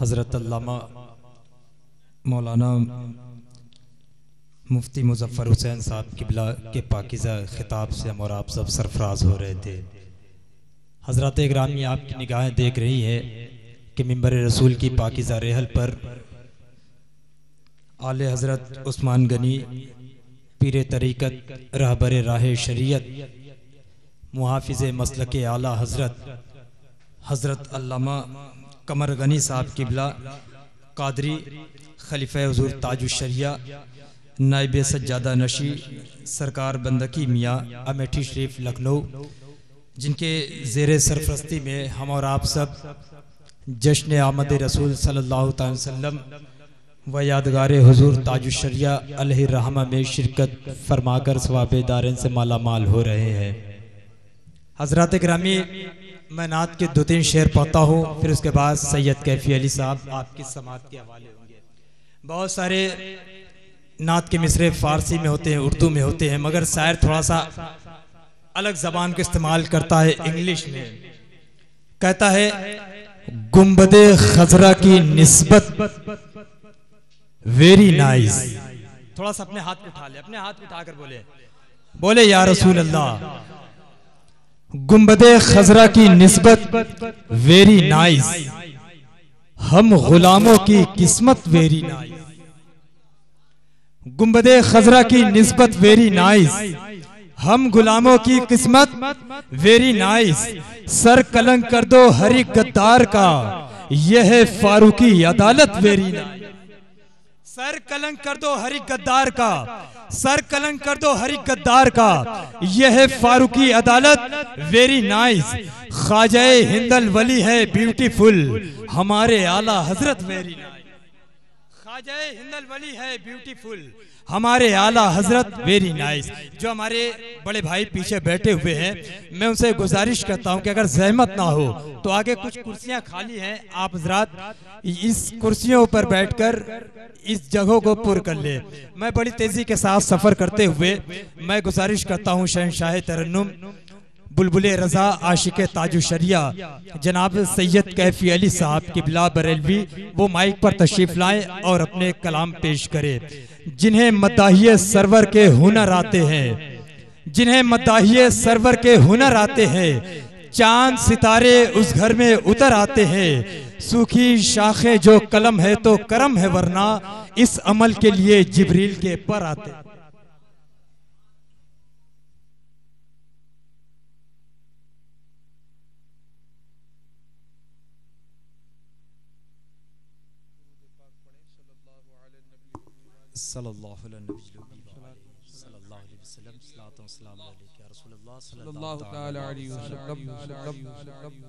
حضرت علامہ مولانا مفتی مظفر حسین صاحب قبلہ کے پاکیزہ خطاب سے ہم اور آپ سب سرفراز ہو رہے تھے۔ حضرت اگرامی آپ کی نگاہیں دیکھ رہی ہے کہ ممبر رسول کی پاکیزہ ریحل پر آل حضرت عثمان غنی، پیر طریقت، رہبر راہ شریعت، محافظ مسلک اعلیٰ حضرت حضرت علامہ کمر غنی صاحب قبلہ قادری خلیفہ حضور تاج الشریعہ، نائب سجادہ نشی، سرکار بندکی میاں امیٹھی شریف لکھنؤ، جن کے زیر سرفرستی میں ہم اور آپ سب جشن آمد رسول صلی اللہ تعالی وسلم و یادگار حضور تاج الشریعہ علیہ الرحمہ میں شرکت فرما کر ثواب دارین سے مالا مال ہو رہے ہیں۔ حضرات گرامی میں نعت کے دو تین شعر پڑھتا ہوں، پھر اس کے بعد سید کیفی علی صاحب آپ کی سماعت کے حوالے ہوں گے۔ بہت سارے نعت کے مصرے فارسی میں ہوتے ہیں، اردو میں ہوتے ہیں، مگر شاعر تھوڑا سا الگ زبان کو استعمال کرتا ہے انگلش میں۔ کہتا ہے، گنبد خزرہ کی نسبت ویری نائز تھوڑا سا اپنے ہاتھ اٹھا لے، اپنے ہاتھ اٹھا کر بولے۔ بولے، یا رسول اللہ گنبد خزرہ کی نسبت ویری نائز ہم غلاموں کی قسمت ویری نائز گنبد خزرہ کی نسبت ویری نائز ہم غلاموں کی قسمت ویری نائز سر کلنگ کر دو ہری گدار کا. یہ ہے فاروقی عدالت ویری نائز سر کلنگ کر دو ہری گدار کا، سر کلنگ کر دو ہری گدار کا۔ یہ ہے فاروقی عدالت ویری نائز خواجہ ہندل ولی ہے بیوٹیفل ہمارے اعلیٰ حضرت ویری نائز خواجہ ہندل ولی ہے بیوٹیفل ہمارے اعلیٰ حضرت ویری نائز جو ہمارے بڑے بھائی پیچھے بیٹھے ہوئے ہیں، میں ان سے گزارش کرتا ہوں کہ اگر زحمت نہ ہو، تو آگے کچھ کرسیاں خالی ہیں۔ آپ حضرات اس کرسیوں پر بیٹھ کر اس جگہوں کو پر کر لے میں بڑی تیزی کے ساتھ سفر کرتے ہوئے میں گزارش کرتا ہوں شہنشاہ ترنم۔ بلبل رضا، عاشق تاج و شریعہ۔ جناب سید کیفی علی صاحب کی بلا بریلوی، وہ مائک پر تشریف لائیں اور اپنے کلام پیش کرے جنہیں مداحیے سرور کے ہنر آتے ہیں۔ جنہیں مداحیے سرور کے ہنر آتے ہیں۔ چاند ستارے اس گھر میں اتر آتے ہیں۔ سوکھی شاخیں جو قلم ہے تو کرم ہے، ورنہ اس عمل کے لیے جبریل کے پر آتے ہیں۔ صلی اللہ علیہ صلی اللہ علیہ وسلم. و سلام رسول اللہ صلی اللہ تعالی علیہ وسلم.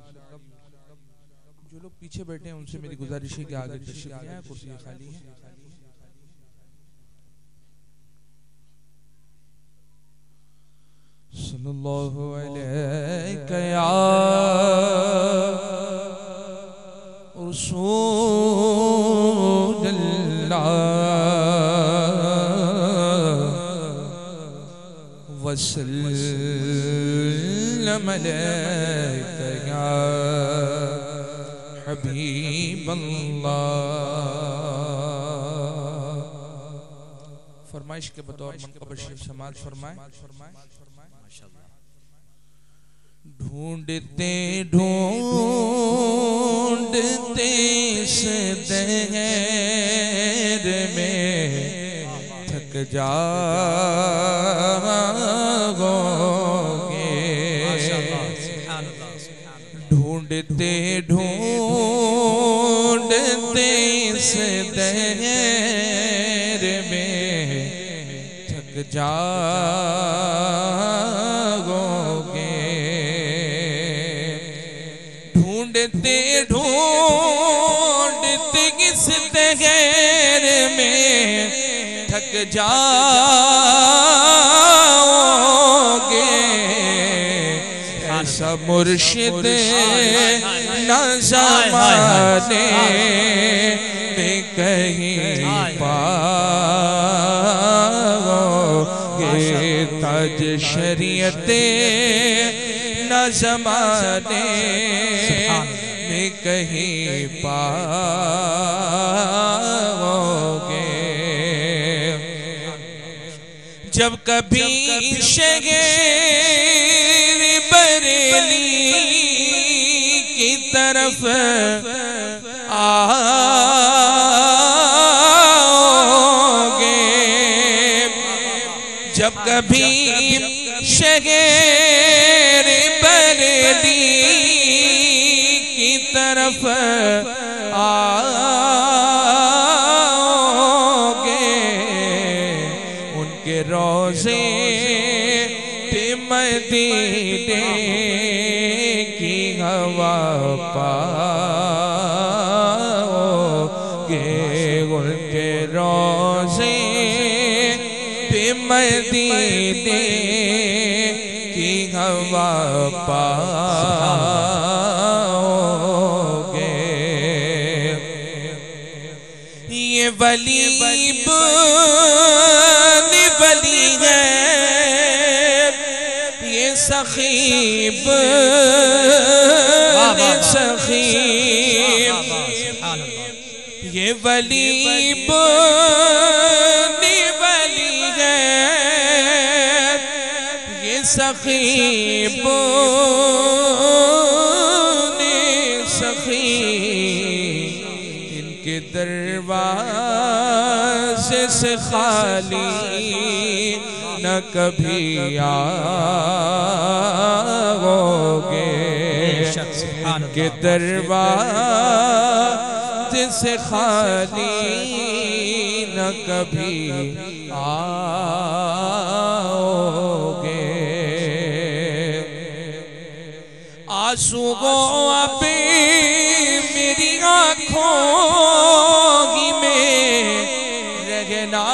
جو لوگ پیچھے بیٹھے ہیں ان سے میری گزارش ہے کہ آگے تشریف لیں کرسی خالی ہے صلی اللہ علیہ یا وسلم علیک یا حبیب اللہ فرمائش کے بطور منقبر شریف سماعت فرمائے۔ ڈھونڈتے ڈھونڈتے تھک جاؤگے ڈھونڈتے ڈھونڈتے سے دہر میں تھک جاؤگے تھک جاؤگے ایسا مرشد نہ زمانے میں کہیں پاؤگے۔ تاج شریعت نہ زمانے کہیں گے جب کبھی شگیر بریلی کی طرف گے جب کبھی شگیر بریلی کی طرف کی ہوا پاؤگے ان کے روزے پہ مدینے کی ہوا پاؤگے۔ یہ ولی ولی بن ولی ہے یہ سخیب سخیب ان کے دروازے سے خالی نہ کبھی آؤگے ان کے دروازے سے خالی نہ کبھی آؤگے۔ آسو گو پہ میری آنکھوں گی میں رہنا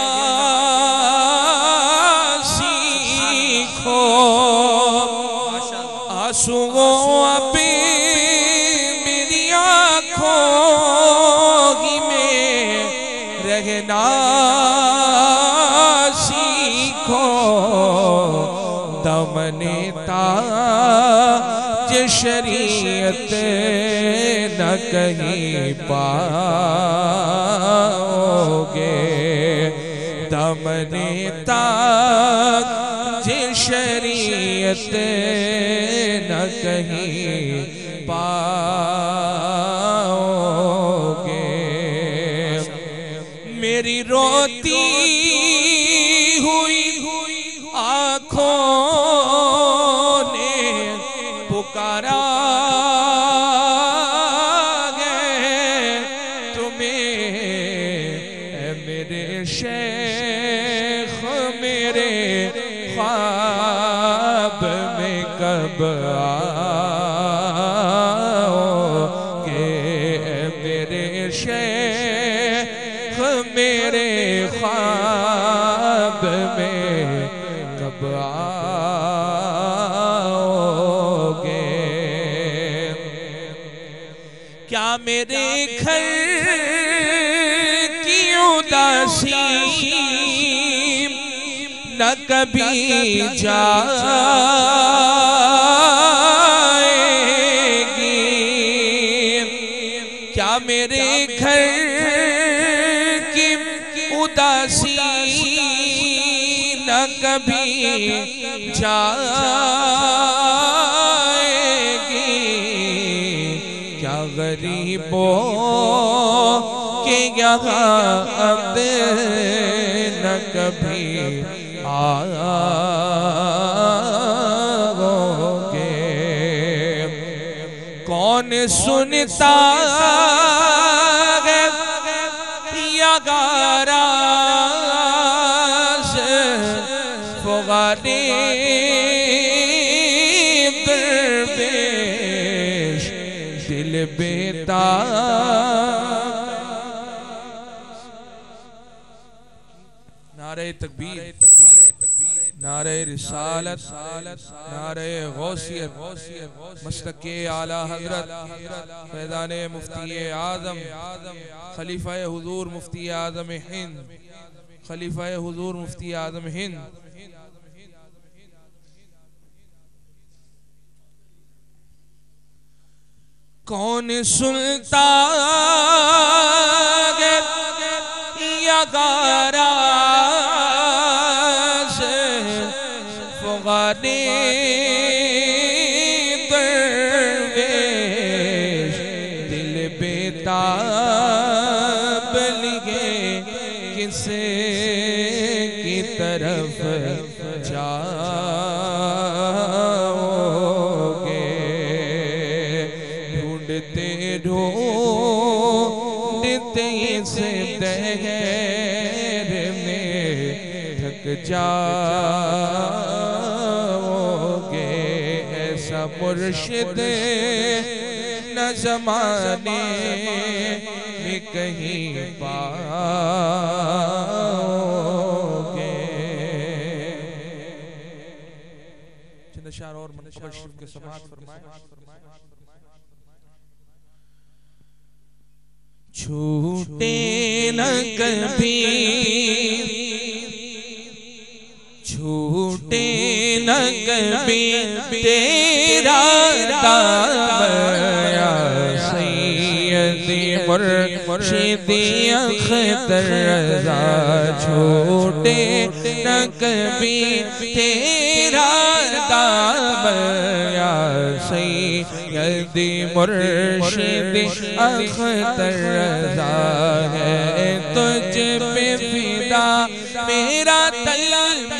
سیکھو۔ آسو نہ کہیں پاؤگے؟ دمنے تاج شریعت نہ کہیں پاؤگے؟ میری روتی ہوئی آنکھوں نے پکارا کبھی جائے گی۔ کیا میرے گھر کی اداسی نہ کبھی جائے گی؟ کیا غریبوں کے یہاں اب نہ کبھی آؤگے کون سنتا نعرہ غوثیت مسلک اعلی حضرت فیضان مفتی اعظم، خلیفہ حضور مفتی اعظم ہند، خلیفہ حضور مفتی اعظم ہند۔ کون سنتا تھک جاؤگے ایسا مرشد نہ زمانے میں کہیں پاؤگے۔ چند اشار اور منقبر شریف کے سماعت فرمائے چھوٹے نہ کبھی چھوٹے نہ کبھی تیرا دامیا سیدی مرشدی اختر رضا چھوٹے نہ کبھی تیرا دامیا سیدی مرشدی اختر رضا ہے۔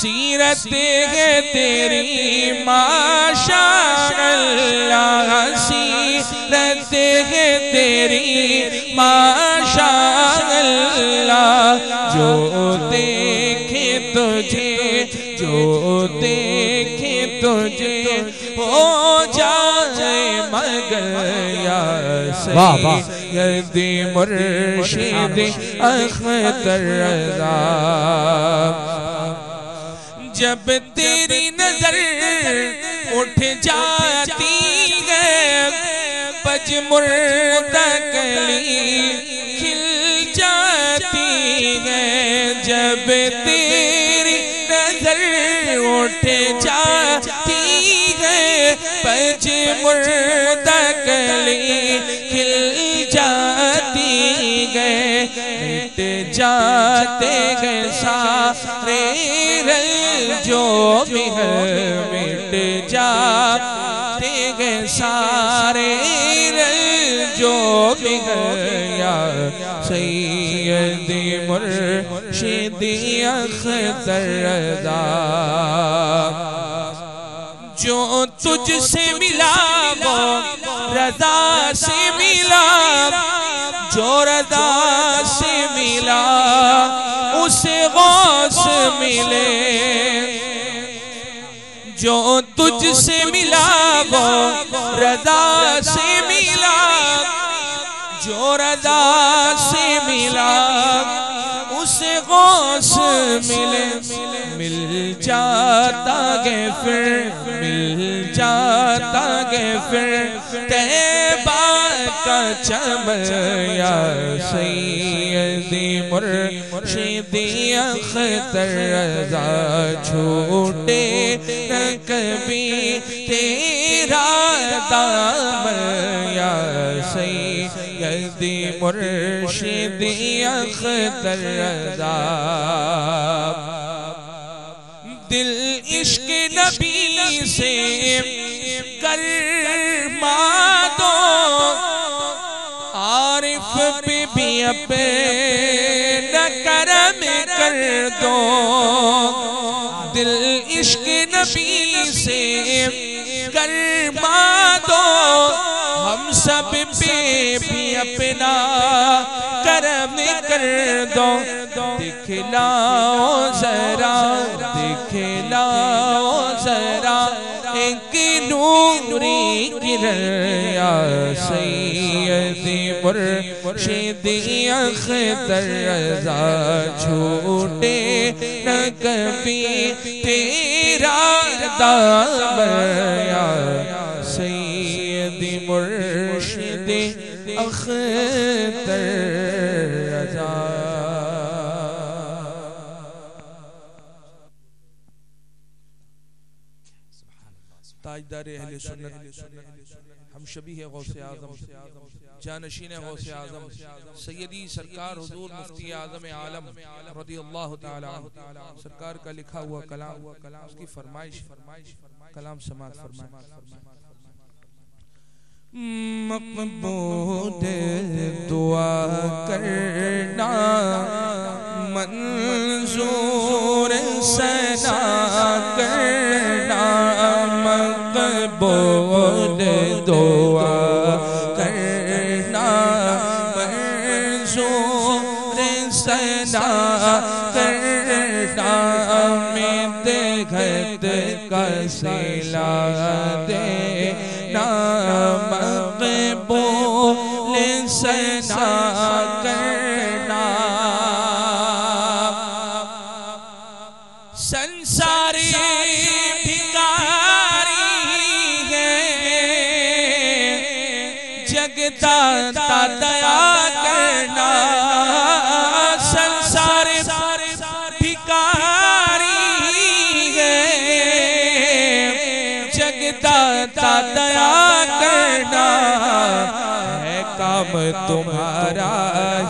سیرت ہے تیری ماشاء اللہ سیرت ہے تیری ماشاء اللہ جو دیکھے تجھے جو دیکھے تجھے ہو جائے مگر یا واہ۔ سیدی مرشد اختر رضا جب تیری نظر اٹھ جاتی ہے پج مردکلی کھل جاتی ہے۔ جب تیری نظر اٹھ جاتی ہے پج مردکلی کھل جاتی گئے مٹ جاتے گئے سارے رل جو بھی ہے مٹ جاتے گئے سارے رل جو بھی ہے یا سیدی مرشدی اختر رضا جو تجھ سے ملا وہ رضا سے ملا اسے غوث ملے۔ جو تجھ سے ملا، وہ رضا سے ملا۔ جو رضا سے ملا اسے غوث ملے۔ مل جاتا گے پھر، مل جاتا گے پھر۔ تیبہ کا چمیا سیدی مرشدی اختر رضا چھوٹے نہ کبھی تیرا دامن یا سیدی مرشدی اختر رضا دل عشق نبی سے کر پہ بھی اپنا کرم کر دو۔ دل عشق نبی سے کر مادو ہم سب پہ بھی اپنا کرم کر دو۔ دکھلاؤ ذرا دکھلاؤ ذرا۔ ایک نوری گرن یا سیدی مرشدی اختر رضا چھوٹے نہ کبھی تیرا دامن یا سیدی مرشدی اختر تاجدار اہل سنت ہم شبیہ غوث آزم جانشین غوث آزم سیدی سرکار حضور مفتی آزم عالم رضی اللہ تعالی سرکار کا لکھا ہوا کلام اس کی فرمائش کلام سماعت فرمائش مقبود دعا کرنا، منظور سنا کرنا مقبود دعا کرنا، منظور سنا کرنا میں دگھت کا سلا دے۔ نام مقبول سے تمہارا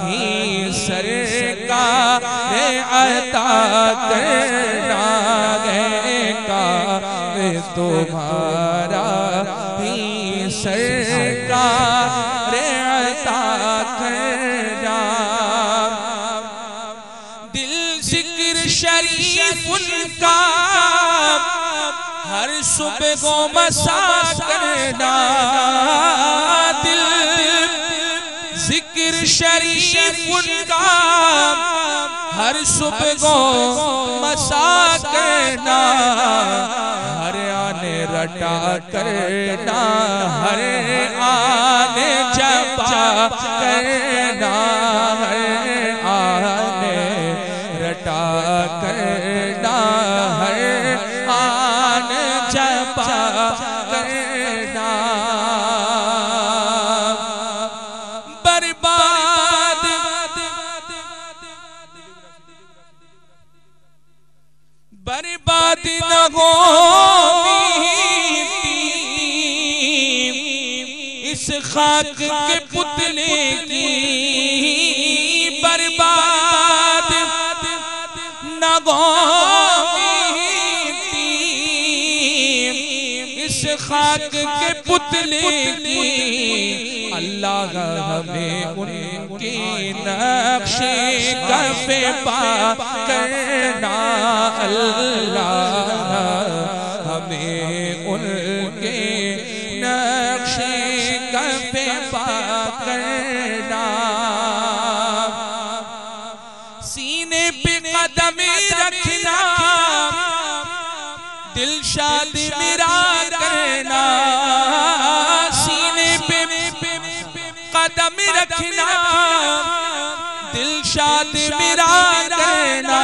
ہی سرکار عطا کرنا ہے کام تمہارا ہی سرکار عطا کرنا دل ذکر شریف ان کا ہر صبح کو مسا کرنا دل ذکر شریف ان کا ہر صبح کو مسا کرنا ہر آنے رٹا کرنا ہر آنے جپا کرنا برباد نہ اس خاک کے پتلے کی برباد، نہ ہو اس خاک کے پتلے کی اللہ ہمیں ان کی نقش کف پا کرنا اللہ ہمیں ان کے نقش کف پا کرنا سینے پہ قدم رکھنا دل شاد میرا کرنا قدم رکھنا دل شاد میرا کرنا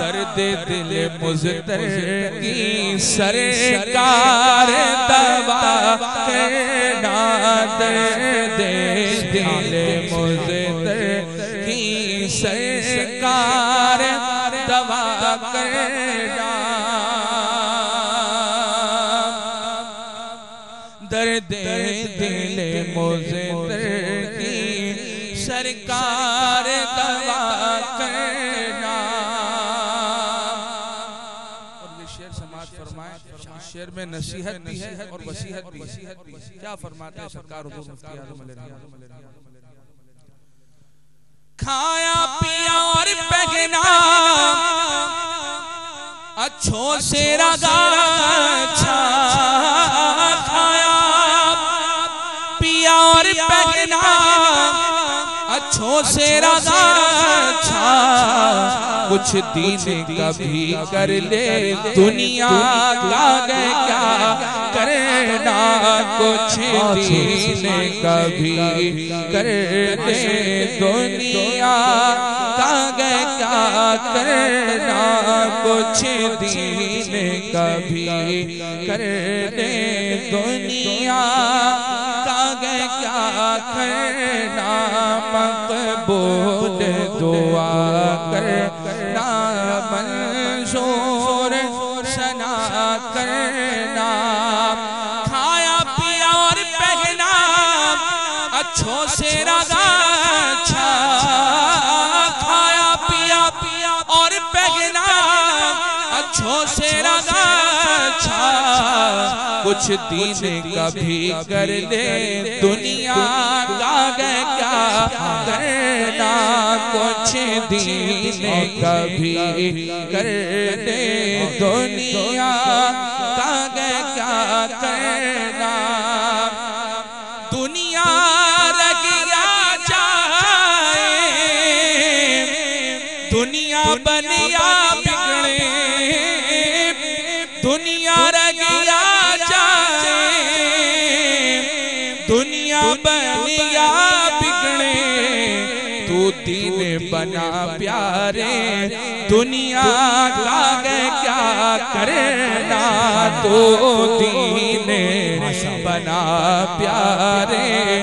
درد دل مزدر کی سرکار دوا کرنا درد دل مزدر کی سرکار دوا کرنا شعر میں نصیحت بھی ہے اور وسیحت بھی ہے۔ کیا فرماتے ہیں سرکار حضور مفتی اعظم علیہ السلام کھایا، پیا اور پہنا۔ اچھوں سے رگا اچھا۔ کھایا، پیا اور پہنا۔ اچھوں سے رگا اچھا کچھ دین کبھی کر لے دنیا کا گئے کیا؟ کرنا کچھ دین کبھی کر لے دنیا کرنا کچھ دین کبھی کر دے دنیا کا کیا کرنا مقبول دعا کر کچھ دین کبھی کر لے دنیا کا کیا کرنا؟ کچھ دین کبھی کر لے دنیا کا کیا کرنا؟ دنیا رگیا جائے دنیا بنیا پیارے، دنیا کا کیا کرنا تو دین بنا پیارے،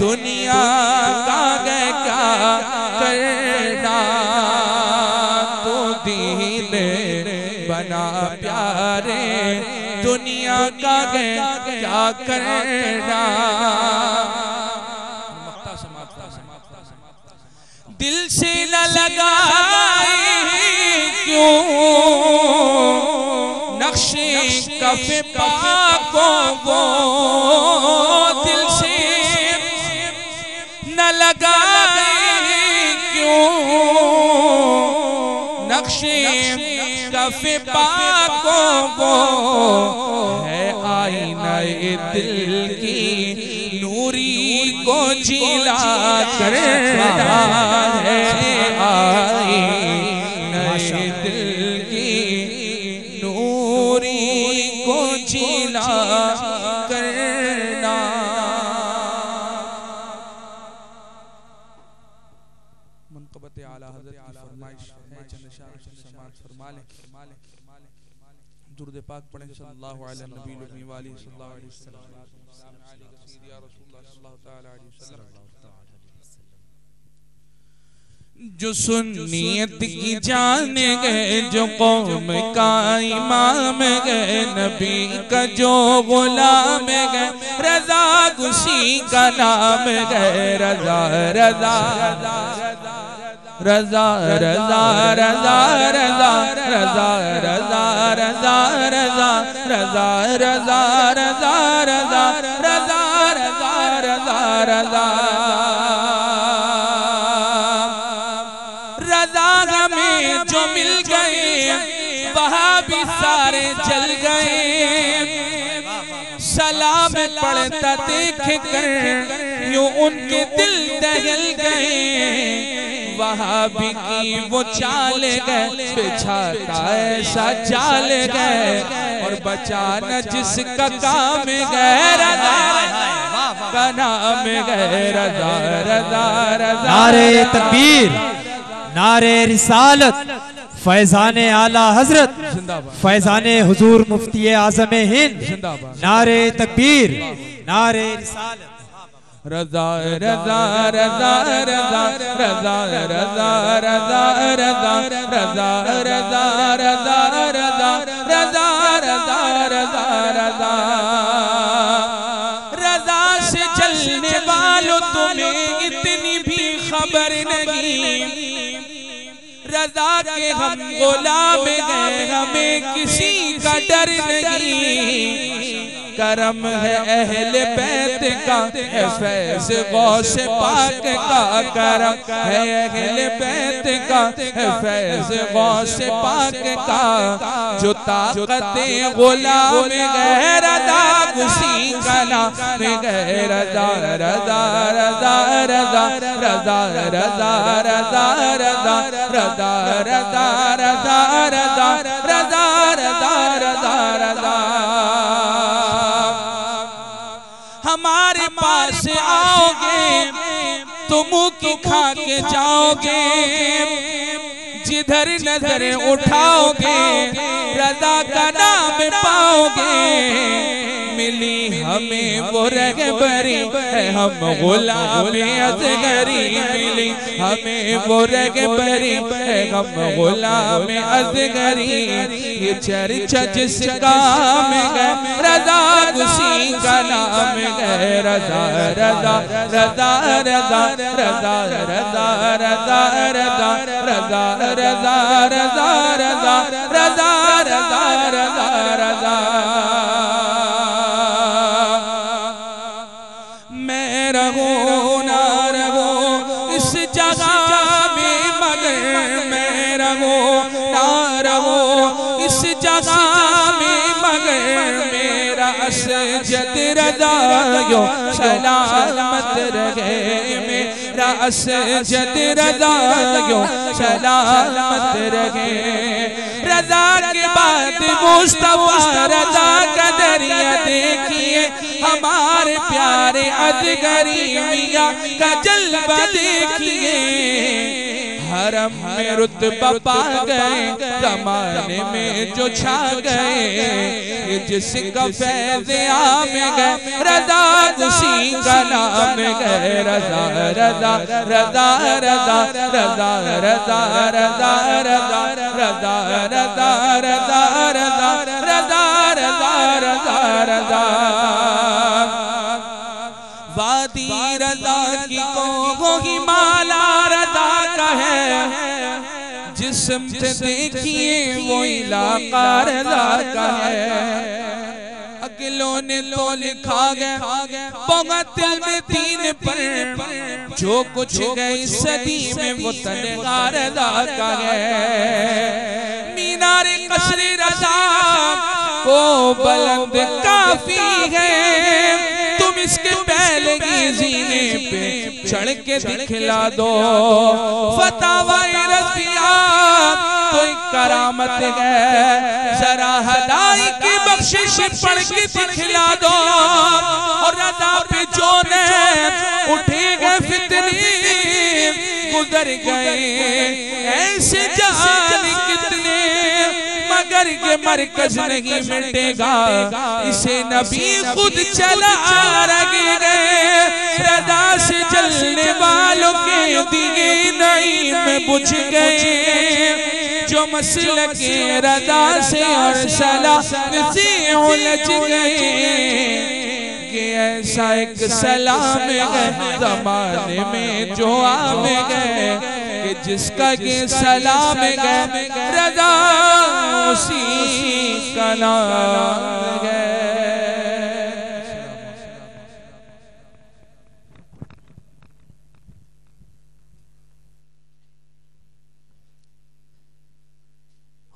دنیا کا کیا کرنا تو دین بنا پیارے، دنیا کا کیا کرنا نقش کف پاکوں وہ دل سے نہ لگائے کیوں؟ نقش کف پاکوں وہ ہے آئینہ دل کی نوری کو جیلا کرنا ہے درود پاک پڑھیں صلی اللہ علیہ نبی الامی والی صلی اللہ علیہ وسلم. یا رسول اللہ صلی اللہ تعالی علیہ وسلم. جو سنیت کی جان گئے جو قوم کا امام گئے نبی کا جو غلام گئے رضا گسی کا نام گئے رضا رضا رضا رضا رضا رضا رضا رضا رضا رضا رضا رضا رضا رضا رضا رضا رضا رضا رضا رضا ہمیں جو مل گئے وہاں بھی سارے چل گئے سلام پڑھتا دیکھ کر یوں ان کے دل دہل گئے وہاں بھی کی وہ چال گئے بچھاتا ایسا چال گئے اور بچانا جس کا کام گئے رضا کا نام گئے رضا رضا رضا نعرے تکبیر نعرے رسالت فیضان اعلی حضرت فیضان حضور مفتی اعظم ہند نعرے تکبیر نعرے رسالت۔ رضا رضا رضا رضا رضا رضا رضا رضا رضا رضا رضا رضا رضا رضا رضا رضا رضا سے چلنے والوں تمہیں اتنی بھی خبر نہیں رضا کے ہم غلام گئے ہمیں کسی کا ڈر نہیں کرم ہے اہل بیت کا ہے فیض غوث پاک کا کرم ہے اہل بیت کا ہے فیض غوث پاک کا جو طاقت غلام غیر دا گسی کا نام غیر دا رضا رضا رضا رضا رضا رضا رضا رضا رضا رضا رضا رضا رضا پاس آؤ گے تم کی کھا کے جاؤ گے جدھر نظر اٹھاؤ گے رضا کا نام پاؤ گے ملی ہمیں وہ رہبری ہے ہم غلام ازگری ملی ہمیں وہ رہبری ہے ہم غلام ازگری یہ چرچہ جس کام گئے رضا گسی کا نام گئے رضا رضا رضا رضا رضا رضا رضا رضا رضا رضا رضا رضا رضا رضا اسجد رضا یوں سلامت رہے میرا اسجد رضا یوں سلامت رہے رضا کے بعد مصطفیٰ رضا کا دریا دیکھئے ہمارے پیارے ادگری میاں کا جلوہ دیکھئے حرم میں رتبہ پا گئے زمانے میں جو چھا گئے جس کا فیض آم گئے رضا گسی کا نام گئے رضا رضا رضا رضا رضا رضا رضا رضا رضا رضا رضا رضا رضا رضا رضا رضا وادی رضا کی کو ہی مالا جسم سے دیکھئے وہ علاقہ رضا کا ہے۔ اگلوں نے تو لکھا گئے بغت میں تین پر جو کچھ گئی صدی میں وہ تنگا رضا کا ہے۔ مینار قصر رضا کو بلند کافی ہے۔ اس کے پہلگی زینے پہ چڑھ کے دکھلا دو۔ فتاوہ رضیہ تو ایک کرامت ہے۔ ذرا ہدائی کی بخشش پڑھ کے دکھلا دو۔ اور رضا پہ جو نے اٹھے گئے فتنی گزر گئے ایسے کتنے مگر یہ مرکز نہیں مٹے گا۔ اسے نبی خود چلا رگے گئے رضا سے جلنے والوں کے دیئے نعیم بچھ گئے۔ جو مسلک رضا سے اور سلام سے علج گئے کہ ایسا ایک سلام گئے زمانے میں جو آم گئے کہ جس کا یہ سلام گئے رضا اسی کا نام گئے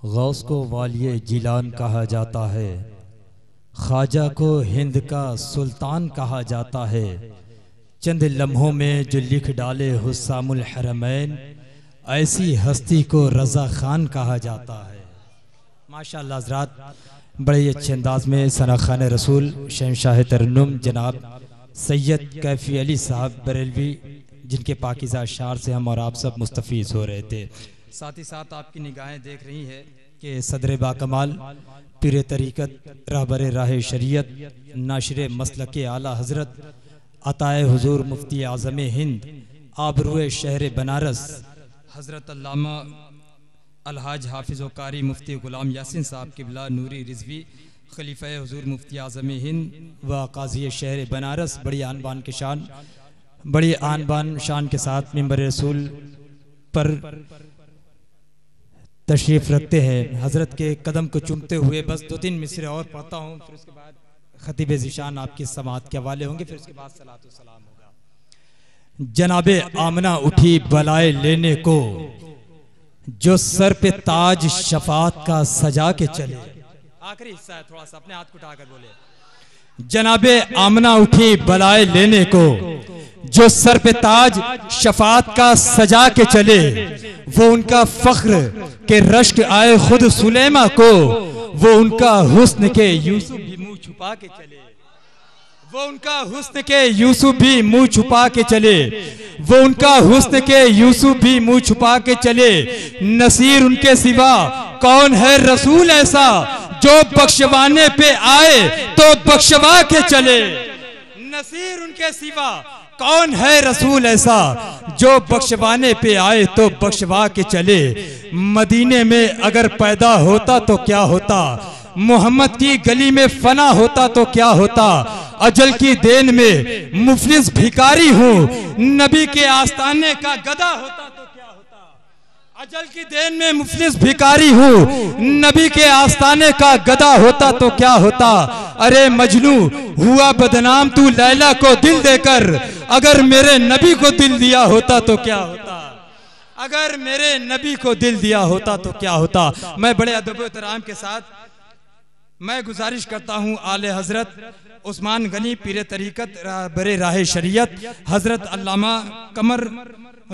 غوث کو والی جیلان کہا جاتا ہے، خواجہ کو ہند کا سلطان کہا جاتا ہے۔ چند لمحوں میں جو لکھ ڈالے حسام الحرمین ایسی ہستی کو رضا خان کہا جاتا ہے۔ ماشاءاللہ، حضرات، بڑے اچھے انداز میں ثنا خان رسول، شہنشاہ ترنم، جناب سید کیفی علی صاحب بریلوی، جن کے پاکیزہ اشعار سے ہم اور آپ سب مستفیض ہو رہے تھے۔ ساتھ ہی ساتھ آپ کی نگاہیں دیکھ رہی ہیں کہ صدر باکمال پیر طریقت، رہبر راہ شریعت، ناشر مسلک اعلیٰ حضرت، عطائے حضور مفتی اعظم ہند آبرو شہر بنارس حضرت علامہ الحاج حافظ و قاری مفتی غلام یاسین صاحب قبلہ نوری رضوی، خلیفہ حضور مفتی اعظم ہند و قاضی شہر بنارس، بڑی آن بان کے شان، بڑی آن بان شان کے ساتھ ممبر رسول پر تشریف رکھتے ہیں۔ حضرت کے قدم کو چومتے ہوئے بس دو تین مصرے اور پڑھتا ہوں، پھر اس کے بعد خطیب زشان آپ کی سماعت کے حوالے ہوں گے، پھر اس کے بعد صلاة و سلام۔ جناب آمنہ اٹھی بلائے لینے کو جو سر پہ تاج شفاعت کا سجا کے چلے۔ آخری حصہ ہے تھوڑا سا اپنے ہاتھ کٹا کر بولے۔ جناب آمنہ اٹھی بلائے لینے کو جو سر پہ تاج شفاعت کا سجا کے چلے وہ ان کا فخر کہ رشک آئے خود سلیمہ کو وہ ان کا حسن کے یوسف بھی منہ چھپا کے چلے۔ وہ ان کا حسن کے یوسف بھی منہ چھپا کے چلے۔ وہ ان کا حسن کے یوسف بھی منہ چھپا کے چلے۔ نصیر ان کے سوا کون ہے رسول ایسا جو بخشوانے پہ آئے تو بخشوا کے چلے۔ نصیر ان کے سوا کون ہے رسول ایسا جو بخشوانے پہ آئے تو بخشوا کے چلے۔ مدینے میں اگر پیدا ہوتا تو کیا ہوتا؟ محمد کی گلی میں فنا ہوتا تو کیا ہوتا؟ اجل کی دین میں مفلس بھکاری ہوں، نبی کے آستانے کا گدا ہوتا تو کیا ہوتا؟ اجل کی دین میں مفلس بھکاری ہوں، نبی کے آستانے کا گدا ہوتا تو کیا ہوتا؟ ارے مجنو، ہوا بدنام تو لیلہ کو دل دے کر، اگر میرے نبی کو دل دیا ہوتا تو کیا ہوتا؟ اگر میرے نبی کو دل دیا ہوتا تو کیا ہوتا؟ میں بڑے ادب و احترام کے ساتھ میں گزارش کرتا ہوں آل حضرت عثمان غنی پیر طریقت برے راہ شریعت، حضرت علامہ کمر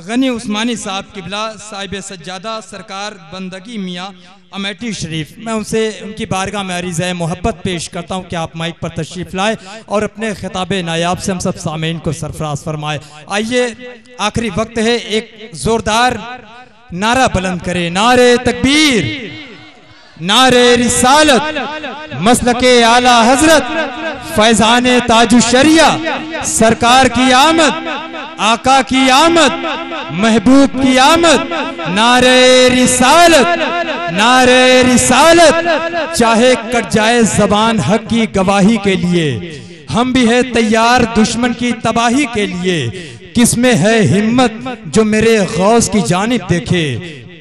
غنی عثمانی صاحب قبلہ، صاحب سجادہ سرکار بندگی میاں امیٹی شریف۔ میں ان سے ان کی بارگاہ میں عریض محبت پیش کرتا ہوں کہ آپ مائک پر تشریف لائے اور اپنے خطاب نایاب سے ہم سب سامعین کو سرفراز فرمائے آئیے، آخری وقت ہے، ایک زوردار نعرہ بلند کرے نعرہ تکبیر۔ نعرہ رسالت، مسلک اعلی حضرت، فیضان تاج الشریعہ، سرکار کی آمد، آقا کی آمد، محبوب کی آمد، نعرہ رسالت نعرہ رسالت، چاہے کٹ جائے زبان حق کی گواہی کے لیے، ہم بھی ہے تیار دشمن کی تباہی کے لیے، کس میں ہے ہمت جو میرے غوث کی جانب دیکھے؟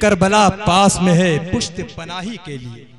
کربلا پاس میں ہے پشت پناہی کے لیے۔